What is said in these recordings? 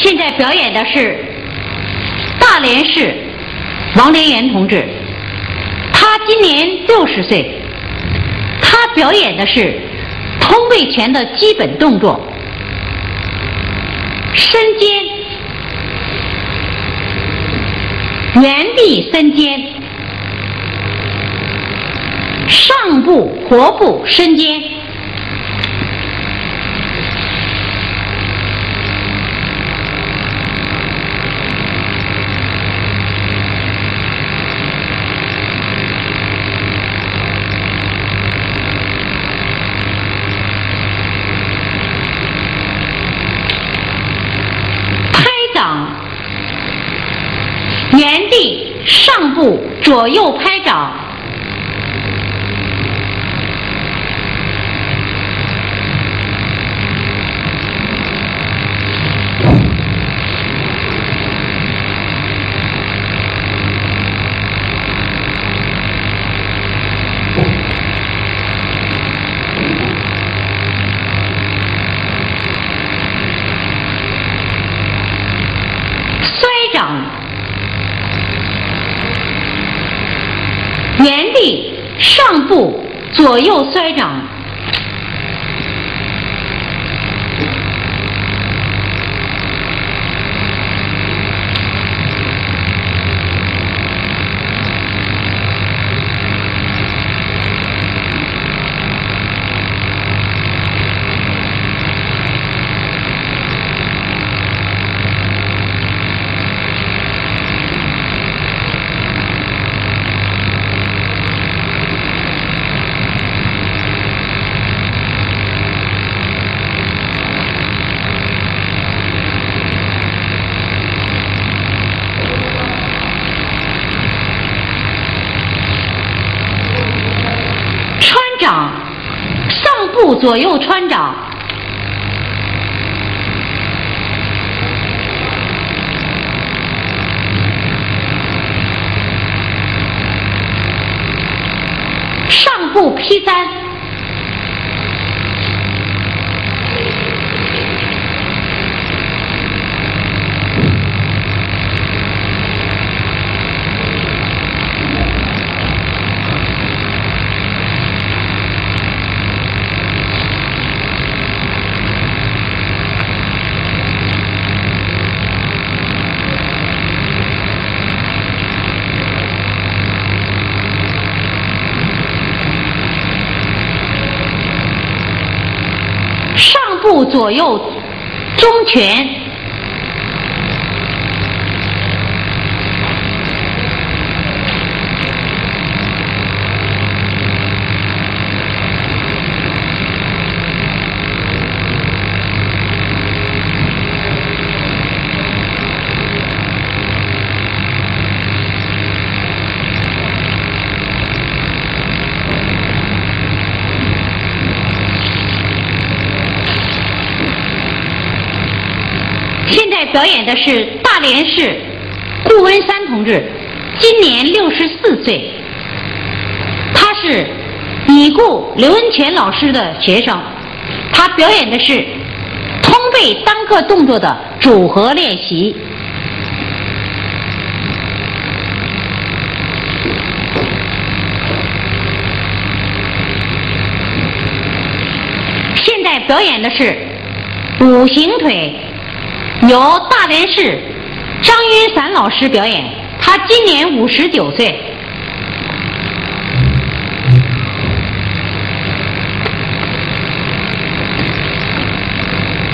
现在表演的是大连市王连元同志，他今年六十岁，他表演的是通背拳的基本动作：伸肩、原地伸肩、上部活步伸肩。左右拍掌，上部左右摔掌，穿掌，步左右穿掌，上步劈三。上步左右中拳，现在表演的是大连市顾文山同志，今年六十四岁，他是已故刘恩全老师的学生，他表演的是通背单个动作的组合练习。现在表演的是五行腿。由大连市张云伞老师表演，他今年五十九岁。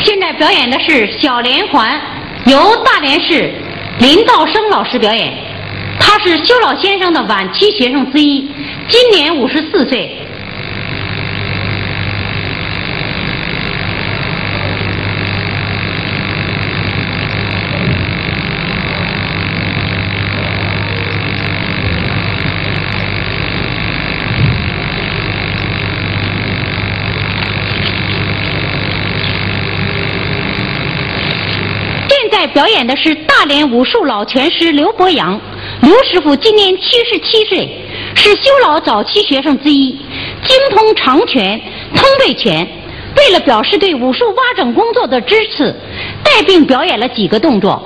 现在表演的是小连环，由大连市林道生老师表演，他是修老先生的晚期学生之一，今年五十四岁。在表演的是大连武术老拳师刘伯阳，刘师傅今年七十七岁，是修老早期学生之一，精通长拳、通背拳。为了表示对武术挖整工作的支持，带病表演了几个动作。